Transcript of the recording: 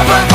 Baba.